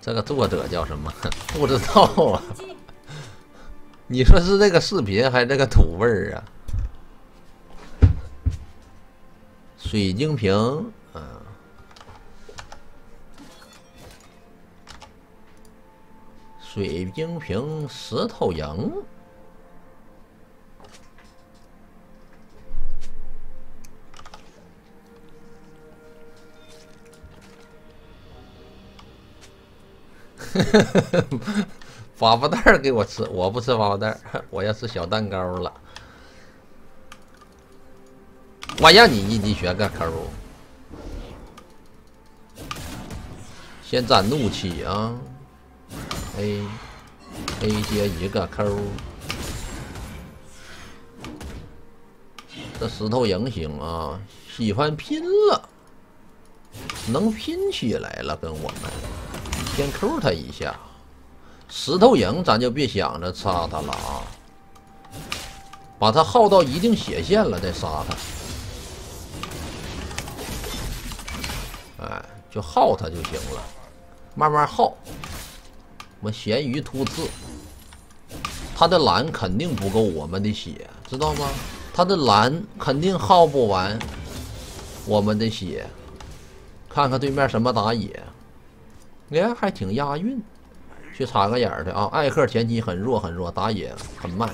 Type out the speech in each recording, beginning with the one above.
这个作者叫什么？不知道啊。你说是这个视频还是这个土味儿啊？水晶瓶，嗯，水晶瓶，石头营。粑粑蛋给我吃，我不吃粑粑蛋，我要吃小蛋糕了。我让你一级学个抠，先攒怒气啊！A A 接一个抠，这石头营行啊，喜欢拼了，能拼起来了，跟我们。先扣他一下，石头影咱就别想着杀他了啊！把他耗到一定血线了再杀他。哎，就耗他就行了，慢慢耗。我们咸鱼突刺，他的蓝肯定不够我们的血，知道吗？他的蓝肯定耗不完我们的血。看看对面什么打野。哎，还挺押韵，去插个眼儿去啊！艾克前期很弱很弱，打野很慢，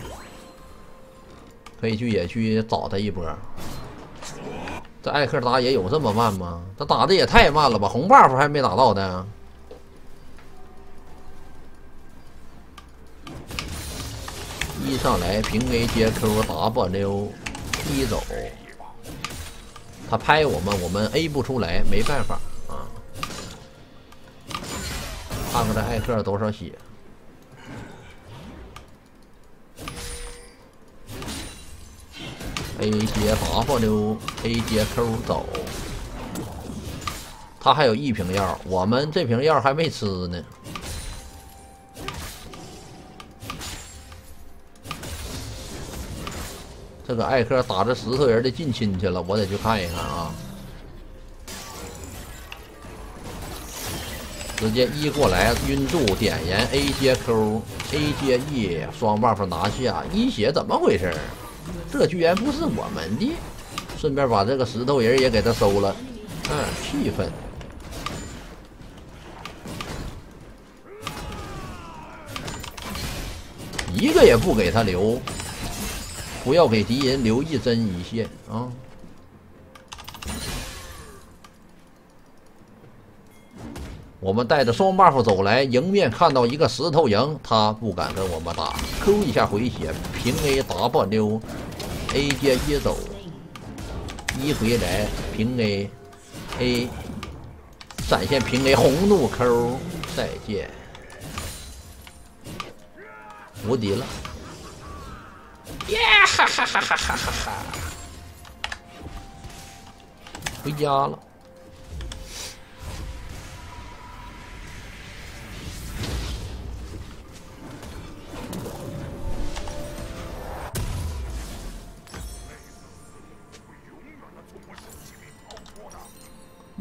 可以去野区找他一波。这艾克打野有这么慢吗？他打的也太慢了吧！红 buff 还没打到呢。一上来平 A 接 Q W 一走，他拍我们，我们 A 不出来，没办法。看看这艾克多少血？A 接 W，A 接 Q 走。他还有一瓶药，我们这瓶药还没吃呢。这个艾克打着石头人的近亲去了，我得去看一看啊。直接一过来，晕住点燃 A 接 Q，A 接 E，双 buff 拿下，一血怎么回事？这居然不是我们的！顺便把这个石头人也给他收了，嗯，气愤，一个也不给他留，不要给敌人留一针一线啊！我们带着双 buff 走来，迎面看到一个石头营，他不敢跟我们打，Q 一下回血，平 A W，A 接一走，一回来平 A，A 闪现平 A 红怒 Q，再见，无敌了，耶哈哈哈哈哈哈哈，回家了。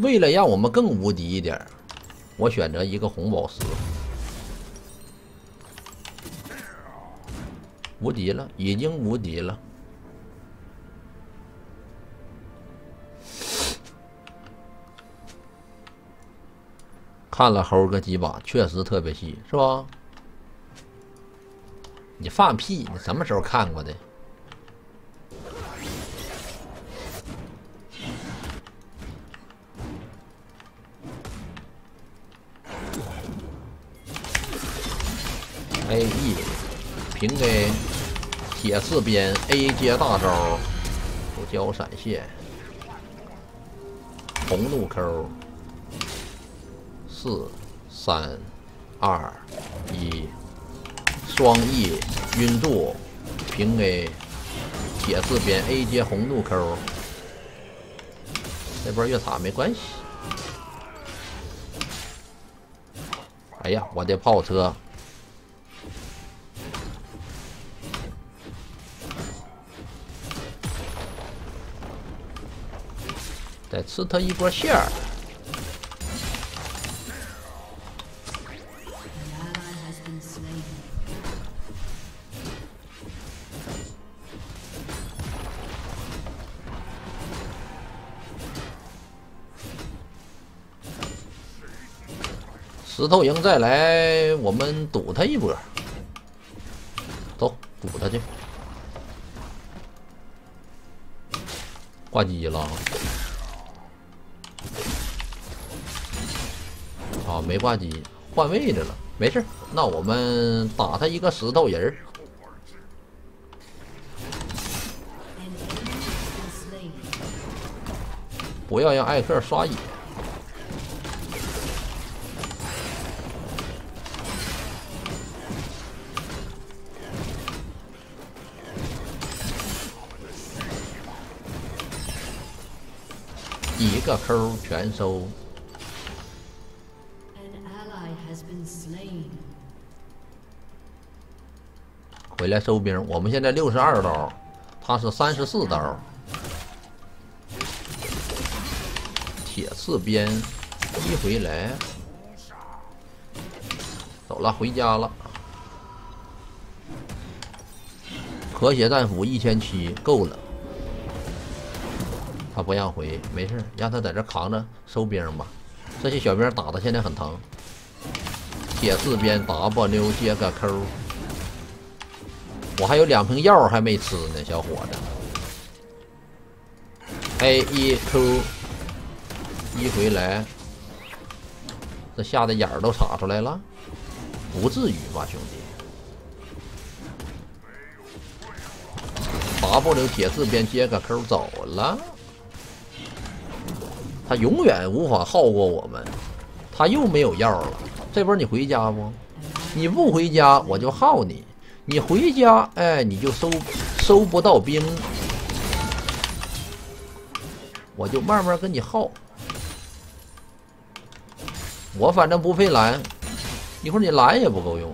为了让我们更无敌一点，我选择一个红宝石，无敌了，已经无敌了。看了猴哥几把，确实特别细，是吧？你放屁！你什么时候看过的平 A 铁刺鞭 A 接大招，不交闪现，红怒 Q 四三二一双 E 晕住平 A 铁刺鞭 A 接红怒 Q，这波越塔没关系。哎呀，我的炮车！再吃他一波线儿。石头营再来我们堵他一波走堵他去。挂机了。没挂机，换位置了，没事那我们打他一个石头人儿。不要让艾克刷野。一个扣全收。来收兵，我们现在六十二刀，他是三十四刀。铁刺鞭一回来，走了，回家了。和谐战斧一千七够了，他不让回，没事，让他在这扛着收兵吧。这些小兵打的现在很疼。铁刺鞭 W 接个 Q，我还有两瓶药还没吃呢，小伙子。A 一 Q。一回来，这吓得眼儿都插出来了，不至于吧，兄弟？W 铁刺边接个 Q 走了，他永远无法耗过我们，他又没有药了。这波你回家不？你不回家我就耗你，你回家哎你就收收不到兵，我就慢慢跟你耗。我反正不费蓝，一会儿你蓝也不够用，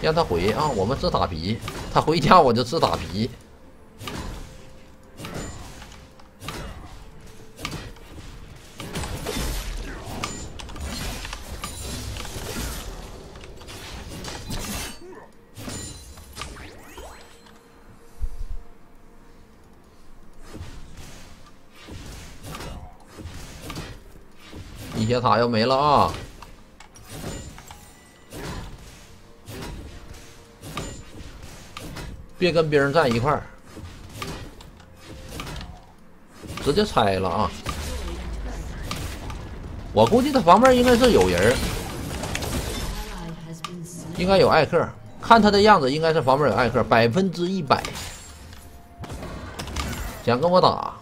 让他回啊！我们只打皮，他回家我就只打皮。铁塔要没了啊！别跟别人站一块儿，直接拆了啊！我估计他旁边应该是有人，应该有艾克。看他的样子，应该是旁边有艾克，百分之一百。想跟我打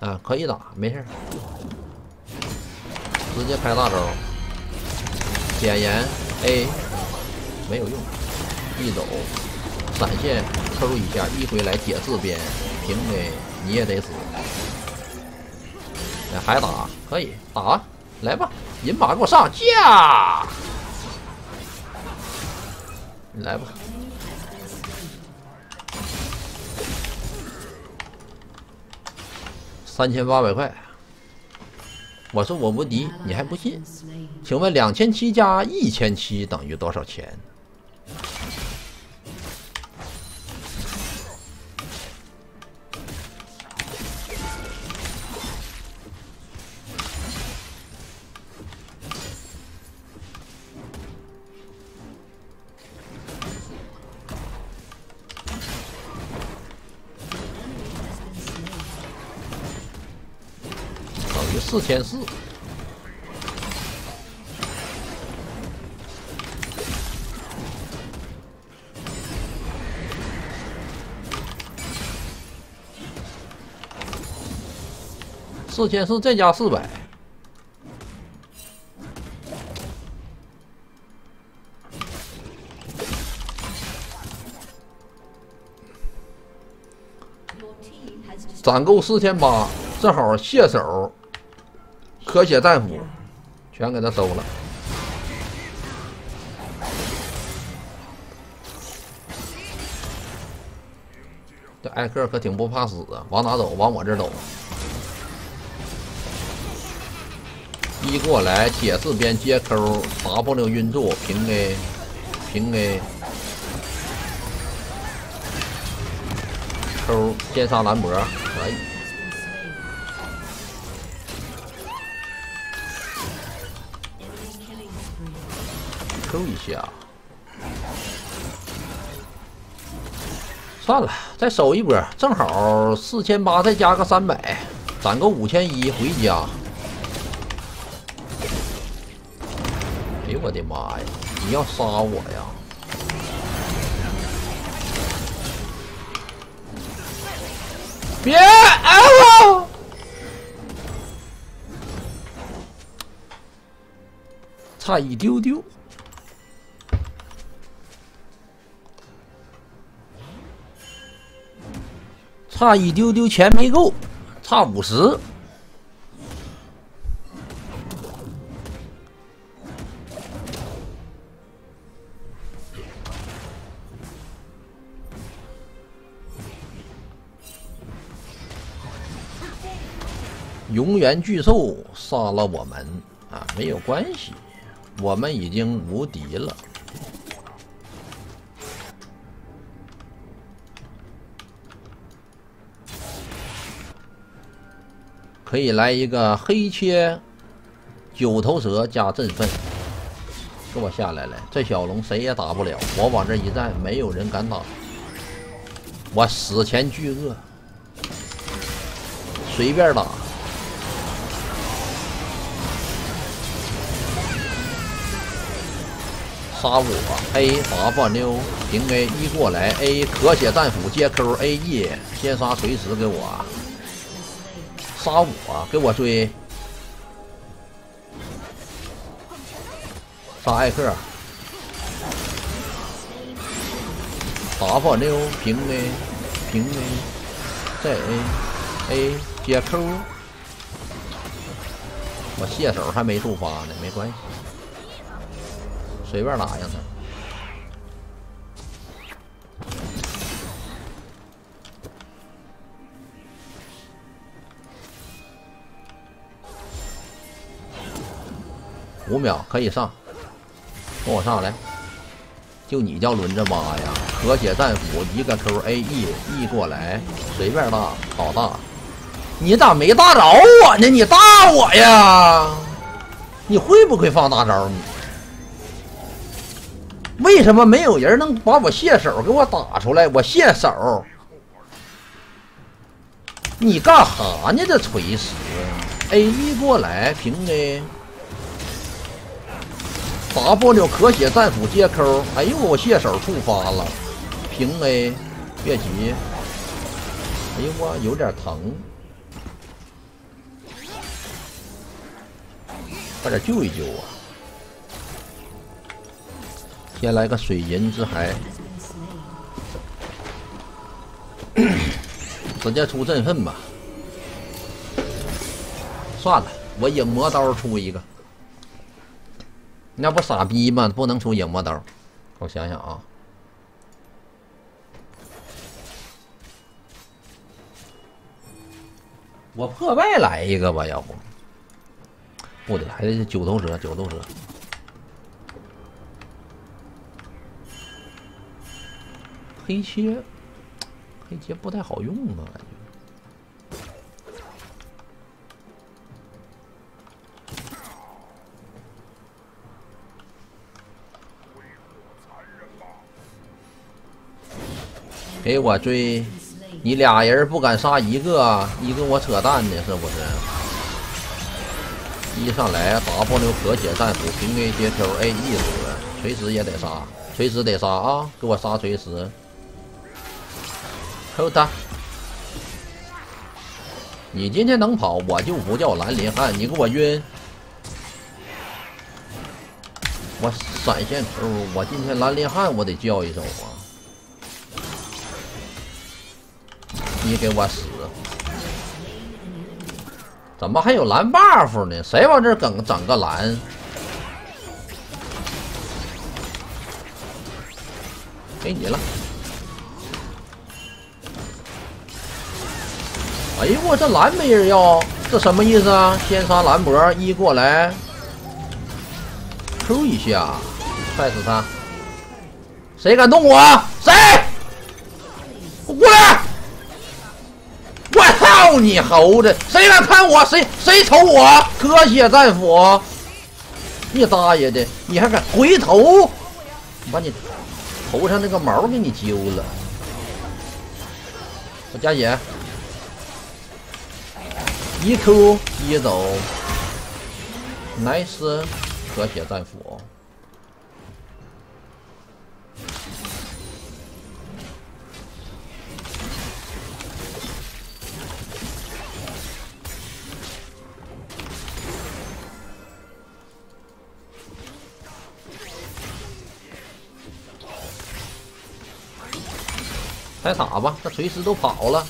啊？可以打，没事。直接开大招，点燃 A 没有用，一走闪现 Q 一下，一回来铁四鞭平 A 你也得死。还打可以打，来吧，银马给我上架，你来吧，三千八百块。我说我无敌，你还不信？请问两千七加一千七等于多少钱？四千四，四千四再加四百，攒够四千八，正好卸手。和谐战斧，全给他收了。这艾克可挺不怕死啊！往哪走？往我这走。一过来，铁四边接 Q，W 晕住，平 A，平 A，Q 先杀兰博，可以。Q 一下。算了，再收一波，正好四千八，再加个三百，攒个五千一回家。哎呦我的妈呀！你要杀我呀？别啊！差一丢丢。差一丢丢，钱没够，差五十。永远巨兽杀了我们啊，没有关系，我们已经无敌了。可以来一个黑切九头蛇加振奋，给我下来了！这小龙谁也打不了，我往这一站，没有人敢打。我死前巨鳄，随便打。杀我！A W 平 A 一过来，A 可血战斧接 Q A E 先杀锤石给我。杀我！给我追！杀艾克！W 平 A 平 A 再 A A 接 Q，我蟹手还没触发呢，没关系，随便打让他。五秒可以上，跟我上来，就你叫轮着挖呀！和谐战斧一个 Q A E E 过来，随便大，好大！你咋没大着我呢？你大我呀！你会不会放大招？你为什么没有人能把我卸手给我打出来？我卸手，你干哈呢？这锤石 A E 过来平 A。W 可血战斧接 Q，哎呦我蟹手触发了，平 A，别急，哎呦我有点疼，快点救一救啊！先来个水银之海，直接出振奋吧。算了，我影魔刀出一个。那不傻逼吗？不能出影魔刀，我想想啊，我破败来一个吧，要不，不得还是九头蛇，九头蛇，黑切，黑切不太好用啊，感觉。给我追！你俩人不敢杀一个，你跟我扯淡呢是不是？一上来 W 可血战斧平 A 接 Q A E 死，锤石也得杀，锤石得杀啊！给我杀锤石，hold 他！你今天能跑，我就不叫兰陵汉，你给我晕！我闪现 Q，我今天兰陵汉我得叫一手啊！你给我死！怎么还有蓝 buff 呢？谁往这整整个蓝？给你了！哎呦我这蓝没人要，这什么意思啊？先杀蓝博一过来，Q 一下，踹死他！谁敢动我？谁？我操你猴子！谁敢看我？谁谁瞅我？可血战斧！你大爷的！你还敢回头？把你头上那个毛给你揪了！我加血，一 Q 一走，nice，和谐战斧。开塔吧，这锤石都跑了。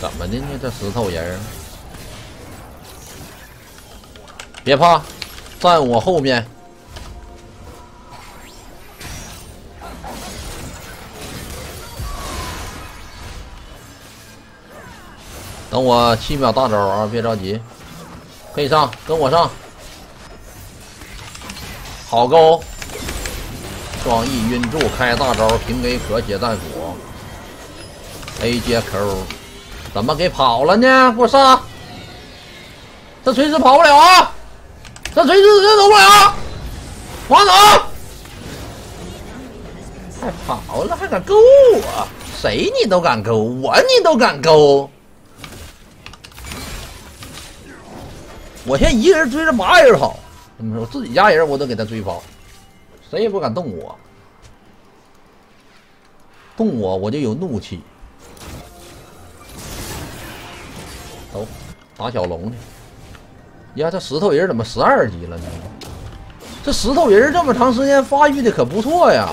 怎么的呢？这石头人别怕，站我后面。等我七秒大招啊！别着急。可以上，跟我上，好高，双翼晕住，开大招，平 A 可血战斧，A 接 Q，怎么给跑了呢？给我上，这锤子跑不了啊，这锤子人走不了，往走，还跑了，还敢勾我？谁你都敢勾，我你都敢勾？我现在一个人追着八人跑，怎么说？我自己家人我都给他追跑，谁也不敢动我。动我我就有怒气。走，打小龙去。呀，这石头人怎么十二级了呢？这石头人这么长时间发育的可不错呀。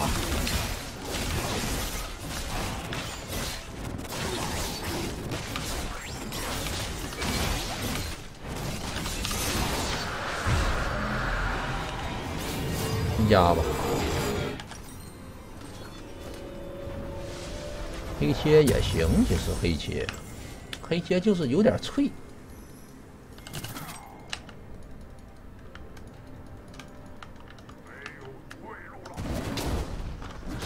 加吧，黑切也行，其实黑切，黑切就是有点脆。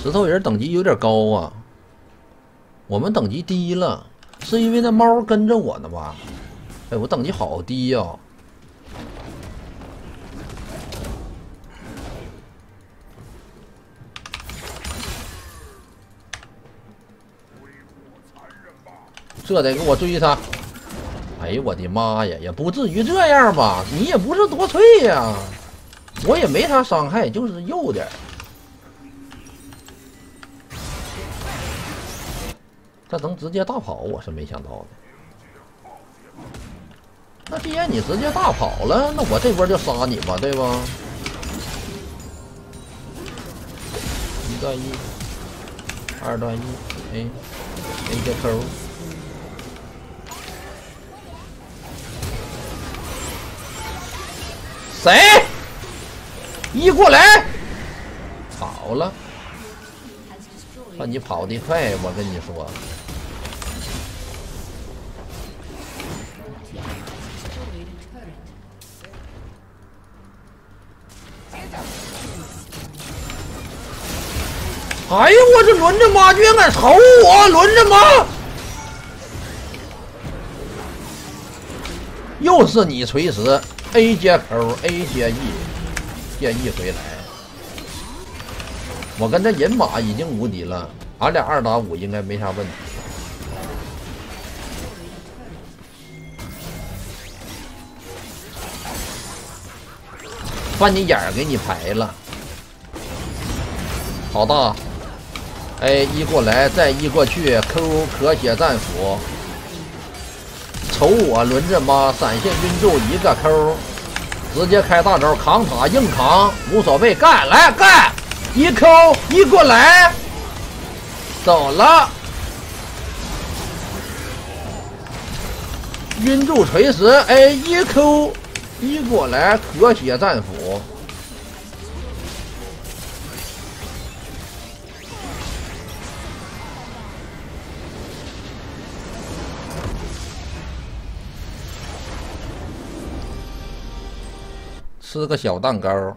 石头人等级有点高啊，我们等级低了，是因为那猫跟着我呢吧？哎，我等级好低呀。这得给我追他！哎呦我的妈呀，也不至于这样吧？你也不是多脆呀，我也没啥伤害，就是幼点。这能直接大跑，我是没想到的。那既然你直接大跑了，那我这波就杀你吧，对吧？一段一，二段一，A，A 接 Q。谁？一过来，跑了。看你跑得快，我跟你说。哎呦，我这轮着妈居然敢瞅我，轮着妈！又是你锤石。A 接 Q，A 接 E，接 E 回来。我跟这人马已经无敌了，俺俩二打五应该没啥问题。把你眼儿给你排了，好大！A 一过来，再一过去，Q 可血战斧。瞅我轮着妈闪现晕住一个 Q，直接开大招扛塔硬扛无所谓干来干一 Q 一过来走了晕住锤石哎一 Q 一过来咳血战斧。吃个小蛋糕。